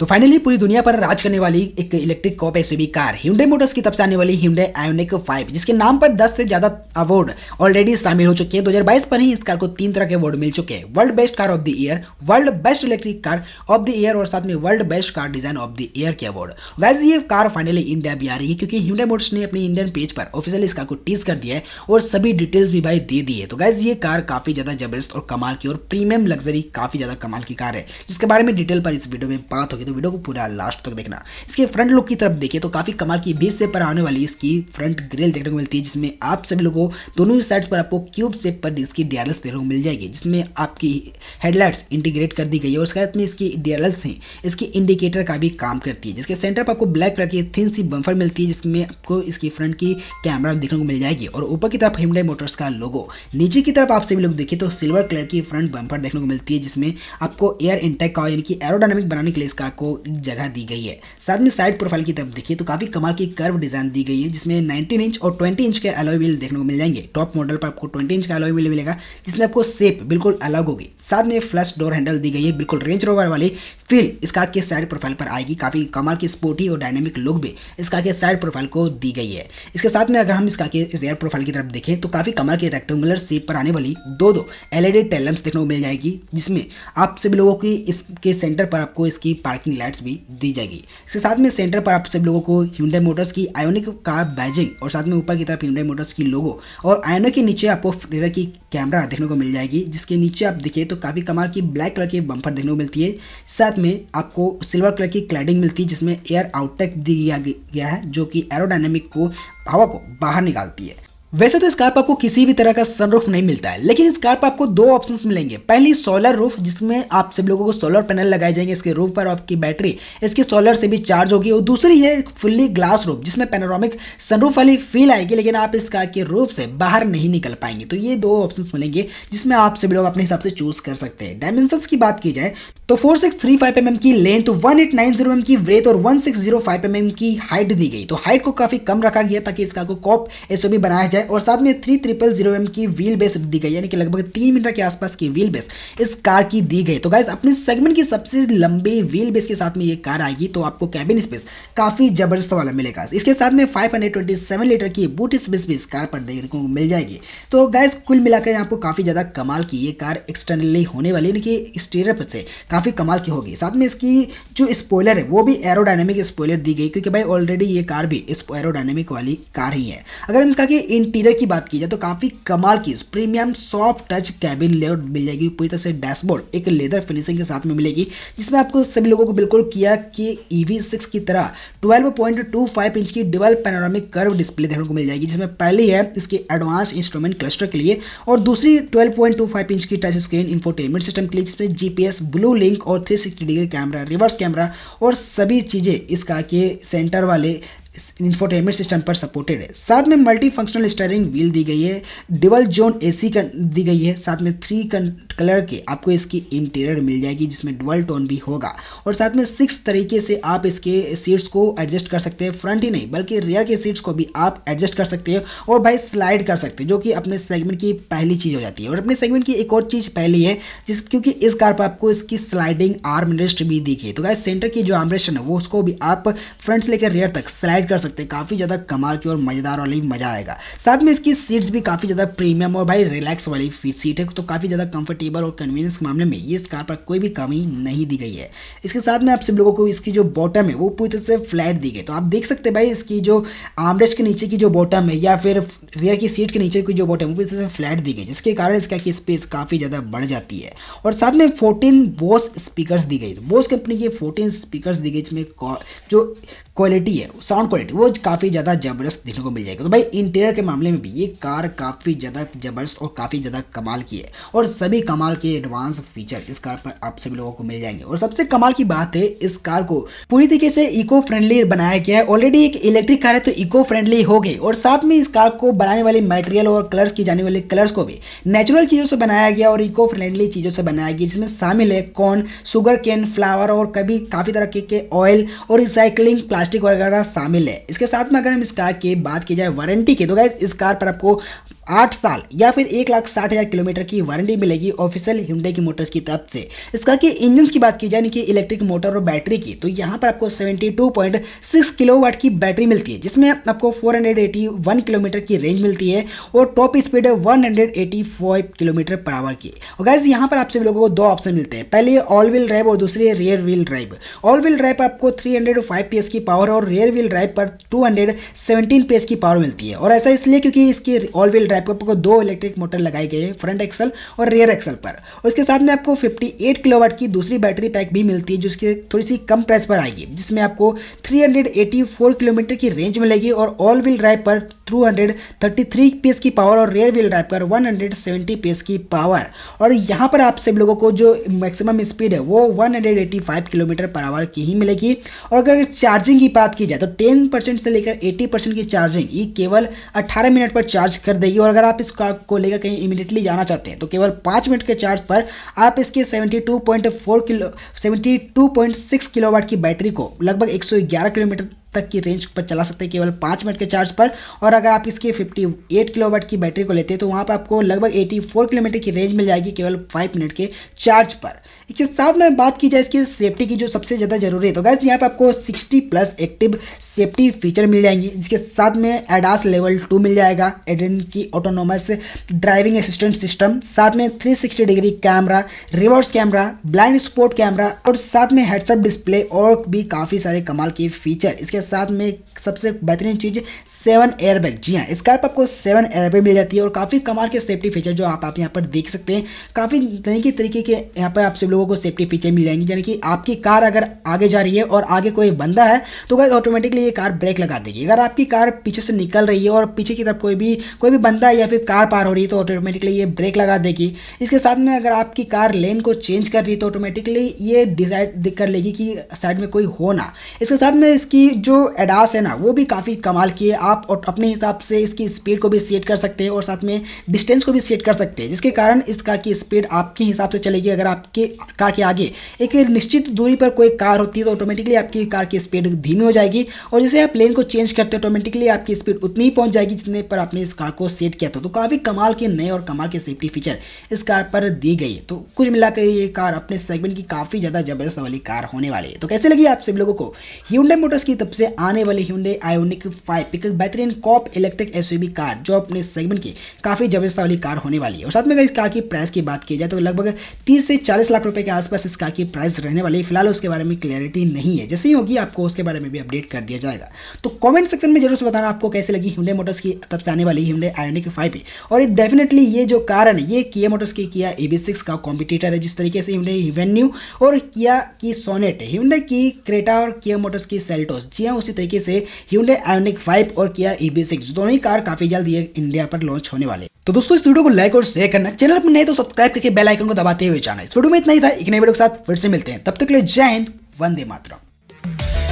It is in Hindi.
तो फाइनली पूरी दुनिया पर राज करने वाली एक electric coupe SUV car. Hyundai motors की तरफ़ से आने वाली हिंडे आयोनिक 5 जिसके नाम पर 10 से ज़्यादा अवार्ड ऑलरेडी शामिल हो चुके हैं। 2022 पर ही इस कार को तीन तरह के अवार्ड मिल चुके हैं। World best car of the year world best electric car of the year और साथ में world best car design of the year के अवार्ड वैसे ये कार फाइनली इंडिया भी आ रही है, क्योंकि हिंडे मोटर्स ने अपने इंडियन पेज पर ऑफिशियली इस कार को टीज कर दिया है और सभी डिटेल्स भी भाई दे दी है। तो गैस ये कार काफ़ी ज़्यादा ज़बरदस्त और कमाल की और प्रीमियम लग्जरी काफ़ी ज़्यादा कमाल की कार है। जिसके बारे में डिटेल पर इस वीडियो में बात होगी तो वीडियो को पूरा लास्ट तक देखना। इसके फ्रंट लुक की तरफ़ देखिए तो काफ़ी कमाल की बीस से पर आने वाली इसकी फ्रंट ग्रिल देखने को मिलती है, जिसमें आप सभी लोगों दोनों ही साइड्स पर आपको क्यूब शेप पर इसकी डीआरएल्स देखने को मिल जाएगी, जिसमें आपकी हेडलाइट्स इंटीग्रेट कर दी गई है और साथ में इसकी डीआरएल्स हैं, इसकी इंडिकेटर का भी काम करती है, जिसके सेंटर पर आपको ब्लैक कलर की थिन सी बम्फर मिलती है, जिसमें आपको इसकी फ्रंट की कैमरा देखने को मिल जाएगी और ऊपर की तरफ़ हिमडे मोटर्स का लोगो नीचे की तरफ़ आप सभी लोग देखिए तो सिल्वर कलर की फ्रंट बम्फर देखने को मिलती है, जिसमें आपको एयर इंटेक का यानी कि एरोडायनामिक बनाने के लिए इस को जगह दी गई है। साथ में साइड प्रोफ़ाइल की तरफ़ देखिए तो काफ़ी कमाल की कर्व डिज़ाइन दी गई है, जिसमें 19 इंच और 20 इंच के अलॉय व्हील देखने को मिल जाएँगे। टॉप मॉडल पर आपको 20 इंच का अलॉय व्हील मिलेगा, जिसमें आपको सेप बिल्कुल अलग होगी। साथ में फ्लश डोर हैंडल दी गई है, बिल्कुल रेंज रोवर वाली। फील इस कार के साइड प्रोफ़ाइल पर आएगी, काफ़ी कमाल की स्पोर्टी और डायनेमिक लुक भी इस कार के साइड प्रोफ़ाइल को दी गई है। इसके साथ में अगर हम इस कार के रेयर प्रोफ़ाइल की तरफ़ देखें तो काफ़ी कमाल की रेक्टेंगुलर शेप पर आने वाली दो दो एलईडी टेलम्स देखने को मिल जाएगी, जिसमें आप सभी लोगों की इसके सेंटर पर आपको इसकी पार्किंग लाइट्स भी दी जाएगी। इसके साथ में सेंटर पर आप सब लोगों को Hyundai मोटर्स की आयोनिक कार बैजिंग और साथ में ऊपर की तरफ़ Hyundai मोटर्स की लोगो और आयोनिक के नीचे आपको रेयर की कैमरा देखने को मिल जाएगी, जिसके नीचे आप देखिए तो काफ़ी कमाल की ब्लैक कलर की बम्पर देखने को मिलती है। साथ में आपको सिल्वर कलर की क्लैडिंग मिलती है, जिसमें एयर आउटटेक दिया गया है, जो कि एरोडायनेमिक को, हवा को बाहर निकालती है। वैसे तो इस कार पर आपको किसी भी तरह का सनरूफ नहीं मिलता है, लेकिन इस कार पर आपको दो ऑप्शंस मिलेंगे। पहली सोलर रूफ जिसमें आप सब लोगों को सोलर पैनल लगाए जाएँगे इसके रूफ पर, आपकी बैटरी इसकी सोलर से भी चार्ज होगी। और दूसरी है फुल्ली ग्लास रूफ जिसमें पैनोरामिक सनरूफ वाली फील आएगी, लेकिन आप इस कार के रूफ से बाहर नहीं निकल पाएँगे। तो ये दो ऑप्शन मिलेंगे, जिसमें आप सभी लोग अपने हिसाब से चूज़ कर सकते हैं। डायमेंशन की बात की जाए तो four six three five M M की length one eight nine zero m की ब्रेथ और one six zero five M M की हाइट दी गई। तो हाइट को काफ़ी कम रखा गया ताकि इस कार को कॉप एसओबी बनाया जाए और साथ में थ्री ट्रिपल ज़ीरो एम की व्हील बेस दी गई, यानी कि लगभग तीन मीटर के आसपास की व्हील बेस इस कार की दी गई। तो गाइज़ अपने सेगमेंट की सबसे लंबी व्हील बेस के साथ में ये कार आएगी तो आपको कैबिन स्पेस काफ़ी ज़बरदस्त वाला मिलेगा। इसके साथ में फाइव लीटर की बूट स्पेस भी इस कार पर देखने को मिल जाएगी। तो गाइज़ कुल मिलाकर आपको काफ़ी ज़्यादा कमाल की ये कार एक्सटर्नली होने वाली, यानी कि स्टीयर से काफ़ी कमाल की होगी। साथ में इसकी जो स्पॉइलर है, वो भी एरोडायनेमिक स्पॉइलर दी गई, क्योंकि भाई ऑलरेडी ये कार भी एरोडायनेमिक वाली कार ही है। अगर हम इसका की इंटीरियर की बात की जाए तो काफ़ी कमाल की premium soft touch cabin layout मिल जाएगी। पूरी तरह से डैशबोर्ड एक लेदर फिनिशिंग के साथ में मिलेगी, जिसमें आपको सभी लोगों को बिल्कुल किया कि ईवी e सिक्स की तरह 12.25 इंच की डिवल पैनोरामिक कर्व डिस्प्ले देखने को मिल जाएगी, जिसमें पहली है इसके एडवांस इंस्ट्रूमेंट क्लस्टर के लिए और दूसरी 12.25 इंच की टच स्क्रीन इंफोटेनमेंट सिस्टम के लिए, जिसमें जीपीएस ब्लू लिंक और 360 डिग्री कैमरा रिवर्स कैमरा और सभी चीज़ें इसका के सेंटर वाले इंफोटेनमेंट सिस्टम पर सपोर्टेड है। साथ में मल्टी फंक्शनल स्टेयरिंग व्हील दी गई है डिवल जोन ए एसी दी गई है। साथ में थ्री कलर के आपको इसकी इंटीरियर मिल जाएगी, जिसमें डुअल टोन भी होगा। और साथ में सिक्स तरीके से आप इसके सीट्स को एडजस्ट कर सकते हैं। फ्रंट ही नहीं, बल्कि रियर के सीट्स को भी आप एडजस्ट कर सकते हैं और भाई स्लाइड कर सकते हैं, जो कि अपने सेगमेंट की पहली चीज़ हो जाती है। और अपने सेगमेंट की एक और चीज़ पहली है, जिस क्योंकि इस कार पर आपको इसकी स्लाइडिंग आर्म रेस्ट भी दिखी तो गाइस सेंटर की जो आर्म रेस्ट है वो उसको भी आप फ्रंट से लेकर रियर तक स्लाइड कर सकते हैं। काफ़ी ज़्यादा कमाल की और मज़ेदार वाली मज़ा आएगा। साथ में इसकी सीट्स भी काफ़ी ज़्यादा प्रीमियम और भाई रिलैक्स वाली सीट है तो काफ़ी ज़्यादा कंफर्टेबल और कन्वीनियंस के मामले में ये इस कार पर कोई भी कमी नहीं दी गई है। इसके साथ में आप सब लोगों को इसकी जो बॉटम है, वो पूरी तरह से फ्लैट दी गई। तो आप देख सकते भाई इसकी जो आमरेस्ट के नीचे की जो बॉटम है, या फिर रियर की सीट के नीचे की जो बॉटम है पूरी तरह से फ्लैट दी गई, जिसके कारण इसका की स्पेस काफ़ी ज़्यादा बढ़ जाती है। और साथ में फोर्टीन बोस स्पीकर दी गई। बोस कंपनी के फोर्टीन स्पीकर दी गई, जिसमें जो क्वालिटी है साउंड क्वालिटी वो काफ़ी ज़्यादा ज़बरदस्त देखने को मिल जाएगा। तो भाई इंटीरियर के मामले में भी ये कार काफ़ी ज़्यादा ज़बरदस्त और काफ़ी ज़्यादा कमाल की है। और सभी कमाल के एडवांस फीचर इस कार पर आप सभी लोगों को मिल जाएँगे। और सबसे कमाल की बात है, इस कार को पूरी तरीके से इको फ्रेंडली बनाया गया है। ऑलरेडी एक इलेक्ट्रिक कार है तो इको फ्रेंडली हो गई। और साथ में इस कार को बनाने वाले मटेरियल और कलर्स की, जाने वाले कलर्स को भी नेचुरल चीज़ों से बनाया गया और इको फ्रेंडली चीज़ों से बनाया गया, जिसमें शामिल है कॉर्न शुगर केन फ्लावर और कभी काफ़ी तरह के ऑयल और रिसाइकलिंग प्लास्टिक वगैरह शामिल है। इसके साथ में अगर हम इस कार की बात की जाए वारंटी की तो गाइज़ इस कार पर आपको आठ साल या फिर एक लाख साठ हज़ार किलोमीटर की वारंटी मिलेगी ऑफिशियल हिंडे की मोटर्स की तरफ़ से। इसका की इंजन की बात की जाए कि इलेक्ट्रिक मोटर और बैटरी की तो यहाँ पर आपको 72.6 किलोवाट की बैटरी मिलती है, जिसमें आपको 481 किलोमीटर की रेंज मिलती है और टॉप स्पीड है 185 किलोमीटर पर आवर की। और गैस यहाँ पर आपसे लोगों को दो ऑप्शन मिलते हैं। पहले ऑल व्हील ड्राइव और दूसरी rear wheel drive all wheel drive पर आपको 305 पीएस की पावर और रेयर व्हील ड्राइव पर 217 पीएस की पावर मिलती है। और ऐसा इसलिए क्योंकि इसकी ऑल व्हील ड्राइव पर दो इलेक्ट्रिक मोटर लगाए गए फ्रंट एक्सल और रियर एक्सल पर। और इसके साथ में आपको 58 किलोवाट की दूसरी बैटरी पैक भी मिलती है, जिसकी थोड़ी सी कम प्राइस पर आएगी, जिसमें आपको 384 किलोमीटर की रेंज मिलेगी और ऑल व्हील ड्राइव पर 233 पीएस की पावर और रेयर व्हील ड्राइव पर 170 पीएस की पावर और यहाँ पर आप सब लोगों को जो मैक्सिमम स्पीड है, वो 185 किलोमीटर पर आवर की ही मिलेगी। और अगर चार्जिंग की बात की जाए तो 10 परसेंट से लेकर 80 परसेंट की चार्जिंग ये केवल 18 मिनट पर चार्ज कर देगी। और अगर आप इस कार को लेकर कहीं इमीडिएटली जाना चाहते हैं तो केवल पाँच मिनट के चार्ज पर आप इसके 72.4 किलो 72.6 किलोवाट की बैटरी को लगभग 111 किलोमीटर तक की रेंज पर चला सकते हैं, केवल पाँच मिनट के चार्ज पर। और अगर आप इसके 58 किलोवाट की बैटरी को लेते हैं तो वहाँ पर आपको लगभग 84 किलोमीटर की रेंज मिल जाएगी, केवल 5 मिनट के चार्ज पर। इसके साथ में बात की जाए इसकी सेफ्टी की, जो सबसे ज़्यादा ज़रूरी है। तो गैस यहाँ पर आपको 60 प्लस एक्टिव सेफ्टी फीचर मिल जाएँगे। जिसके साथ में एडास लेवल टू मिल जाएगा एडेन की ऑटोनोमस ड्राइविंग असिस्टेंट सिस्टम साथ में 360 degree camera reverse camera blind spot camera और साथ में हेडसअप डिस्प्ले और भी काफ़ी सारे कमाल के फीचर इसके साथ में सबसे बेहतरीन चीज़ सेवन एयरबैग। जी हाँ इस आपको सेवन एयरबैग मिल जाती है और काफ़ी कमाल के सेफ्टी फीचर जो आप, आप यहाँ पर देख सकते हैं। काफ़ी तरीके तरीके के यहाँ पर आप सब लोगों को सेफ्टी फीचर मिल जाएँगे यानी कि आपकी कार अगर आगे जा रही है और आगे कोई बंदा है तो अगर ऑटोमेटिकली ये कार ब्रेक लगा देगी। अगर आपकी कार पीछे से निकल रही है और पीछे की तरफ़ कोई भी कोई भी बंदा या फिर कार पार हो रही है तो ऑटोमेटिकली ये ब्रेक लगा देगी। इसके साथ में अगर आपकी कार लेन को चेंज कर रही है तो ऑटोमेटिकली ये डिसाइड कर लेगी कि साइड में कोई हो ना। इसके साथ में इसकी जो एडास है ना, वो भी काफ़ी कमाल की है। आप अपने हिसाब से इसकी स्पीड को भी सेट कर सकते हैं और साथ में डिस्टेंस को भी सेट कर सकते हैं, जिसके कारण इस कार की स्पीड आपके हिसाब से चलेगी। अगर आपके कार के आगे एक निश्चित दूरी पर कोई कार होती है तो ऑटोमेटिकली आपकी कार की स्पीड धीमी हो जाएगी और जैसे आप लेन को चेंज करते हैं ऑटोमेटिकली आपकी स्पीड उतनी ही पहुँच जाएगी जितने पर आपने इस कार को सेट किया था। तो काफ़ी कमाल के नए और कमाल के सेफ्टी फीचर इस कार पर दी गई तो कुछ मिलाकर ये कार अपने सेगमेंट की काफ़ी ज़्यादा ज़बरदस्त वाली कार होने वाली है। तो कैसे लगी आप सभी लोगों को? ह्यूंडे मोटर्स की तरफ़ से आने वाली ह्यूंडे आयोनिक फाइव एक बेहतरीन कॉप इलेक्ट्रिक एस कार जो अपने सेगमेंट की काफ़ी ज़बरदस्त वाली कार होने वाली है। और साथ में अगर इस कार की प्राइस की बात की जाए तो लगभग तीस से चालीस लाख रुपए के आसपास इस कार की प्राइस रहने वाली है। फ़िलहाल उसके बारे में क्लियरिटी नहीं है। जैसे ही होगी, आपको उसके बारे में भी अपडेट कर दिया जाएगा। तो कमेंट सेक्शन में ज़रूर से बताना आपको कैसे लगी हिंडे मोटर्स की तरफ़ से आने वाली हिंडे आयोनिक फाइव और डेफिनेटली ये जो कारण ये किया मोटर्स की किया ए का कॉम्पिटिटर है, जिस तरीके से हिंडे इवेन्यू और किया की सोनेट हिंडे की क्रेटा और किया मोटर्स की सेल्टोस जी हाँ उसी तरीके से ह्यूडे आयोनिक फाइव और किया ईबी सिक्स दोनों ही कार काफ़ी जल्द ये इंडिया पर लॉन्च होने वाले। तो दोस्तों, इस वीडियो को लाइक और शेयर करना। चैनल पर नए तो सब्सक्राइब करके बेल आइकन को दबाते हुए जाना। इस वीडियो में इतना ही था। एक नए वीडियो के साथ फिर से मिलते हैं। तब तक के लिए जय हिंद, वंदे मातरम।